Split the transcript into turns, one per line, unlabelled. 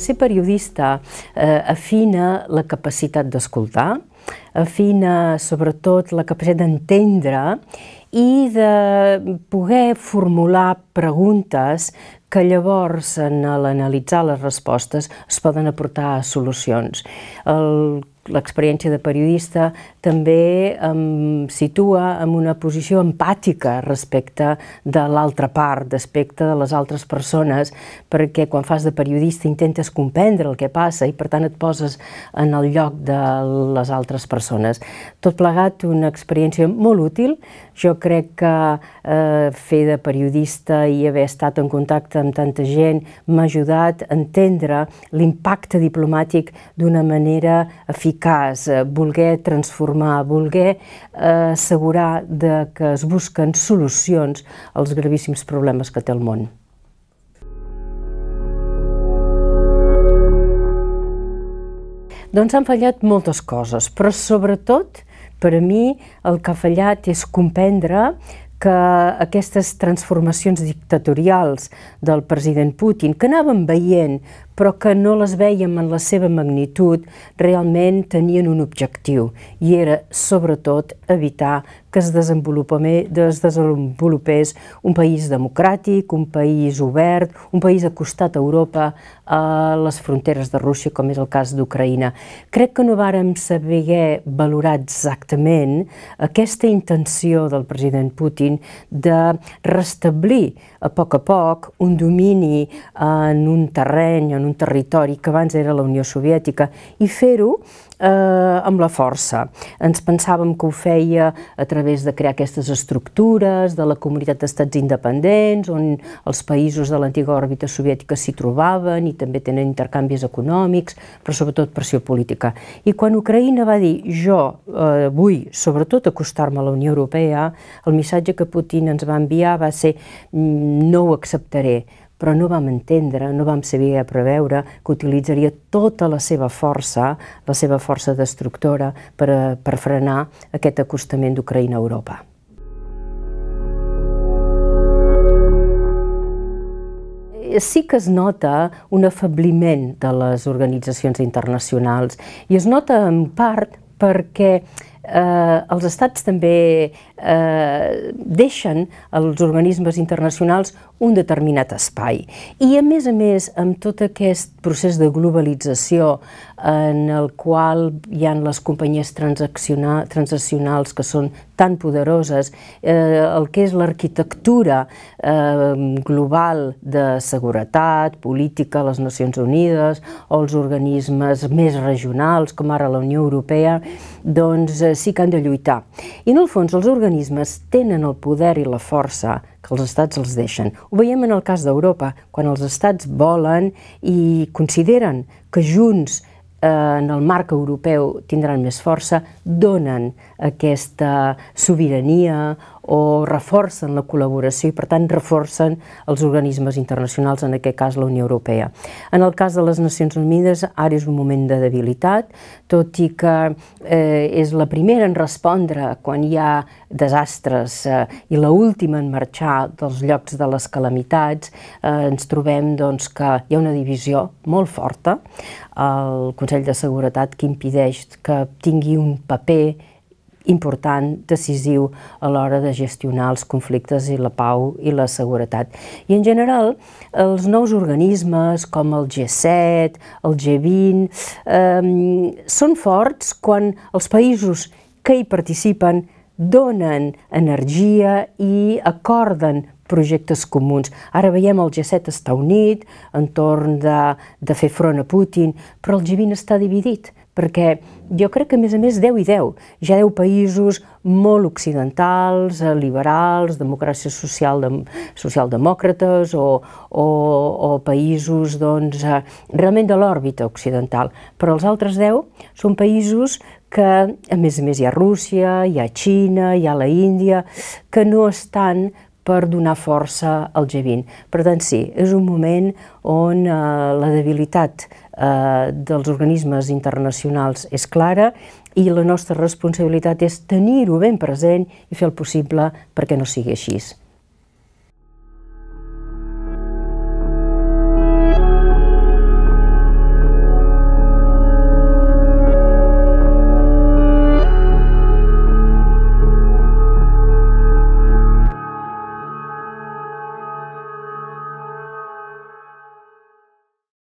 ser periodista eh, afina la capacitat d'escoltar, afina sobretot la capacitat d'entendre i de poder formular preguntes que llavors, en l'analitzar les respostes, es poden aportar solucions. El l'experiència de periodista també em situa en una posició empàtica respecte de l'altra part, d'aspecte de les altres persones, perquè quan fas de periodista intentes comprendre el que passa i per tant et poses en el lloc de les altres persones. Tot plegat, una experiència molt útil. Jo crec que eh, fer de periodista i haver estat en contacte amb tanta gent m'ha ajudat a entendre l'impacte diplomàtic d'una manera eficaç cas, eh, voler transformar, voler eh, assegurar de que es busquen solucions als gravíssims problemes que té el món. Doncs han fallat moltes coses, però sobretot per a mi el que ha fallat és comprendre que aquestes transformacions dictatorials del president Putin, que anàvem veient però que no les veiem en la seva magnitud, realment tenien un objectiu i era sobretot evitar que es, es desenvolupés un país democràtic, un país obert, un país acostat a Europa, a les fronteres de Rússia, com és el cas d'Ucraïna. Crec que no vàrem saber valorar exactament aquesta intenció del president Putin de restablir a poc a poc un domini en un terreny, en un territori que abans era la Unió Soviètica i fer-ho eh, amb la força. Ens pensàvem que ho feia a través de crear aquestes estructures de la comunitat d'estats independents, on els països de l'antiga òrbita soviètica s'hi trobaven i també tenen intercanvis econòmics, però sobretot pressió política. I quan Ucraïna va dir jo eh, vull sobretot acostar-me a la Unió Europea, el missatge que Putin ens va enviar va ser mm, no ho acceptaré, però no vam entendre, no vam saber preveure que utilitzaria tota la seva força, la seva força destructora, per, a, per frenar aquest acostament d'Ucraïna a Europa. sí que es nota un afabliment de les organitzacions internacionals i es nota en part perquè eh, els estats també eh, deixen als organismes internacionals un determinat espai. I a més a més, amb tot aquest procés de globalització en el qual hi ha les companyies transaccionals que són tan poderoses, eh, el que és l'arquitectura eh, global de seguretat, política, les Nacions Unides o els organismes més regionals, com ara la Unió Europea, doncs eh, sí que han de lluitar. I en el fons els organismes tenen el poder i la força que els estats els deixen. Ho veiem en el cas d'Europa, quan els estats volen i consideren que junts eh, en el marc europeu tindran més força, donen aquesta sobirania o reforcen la col·laboració i, per tant, reforcen els organismes internacionals, en aquest cas la Unió Europea. En el cas de les Nacions Unides, ara és un moment de debilitat, tot i que eh, és la primera en respondre quan hi ha desastres eh, i la última en marxar dels llocs de les calamitats, eh, ens trobem doncs, que hi ha una divisió molt forta al Consell de Seguretat que impedeix que tingui un paper important, decisiu a l'hora de gestionar els conflictes i la pau i la seguretat. I en general, els nous organismes com el G7, el G20, eh, són forts quan els països que hi participen donen energia i acorden projectes comuns. Ara veiem el G7 està unit entorn de, de fer front a Putin, però el G20 està dividit perquè jo crec que, a més a més, 10 i 10. Hi ha 10 països molt occidentals, eh, liberals, democràcies social, de, socialdemòcrates o, o, o països doncs, eh, realment de l'òrbita occidental. Però els altres 10 són països que, a més a més, hi ha Rússia, hi ha Xina, hi ha la Índia, que no estan per donar força al G20. Per tant, sí, és un moment on eh, la debilitat eh, dels organismes internacionals és clara i la nostra responsabilitat és tenir-ho ben present i fer el possible perquè no sigui així.